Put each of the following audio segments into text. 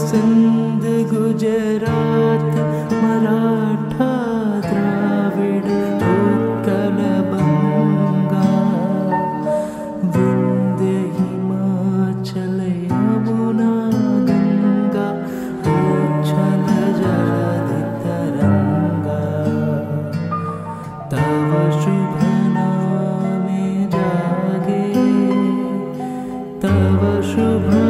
सिन्ध गुजरात मराठा द्राविड उत्कलबङ्गा विन्द्य हिमाचल यमुना गङ्गा उच्छल जलधितरङ्गा तव शुभ नामे जागे तव शुभ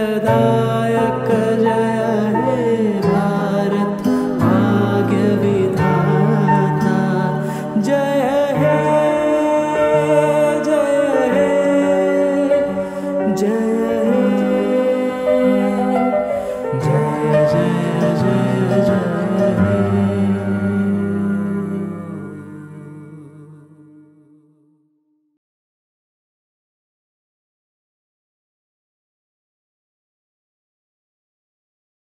Jesus, Jesus.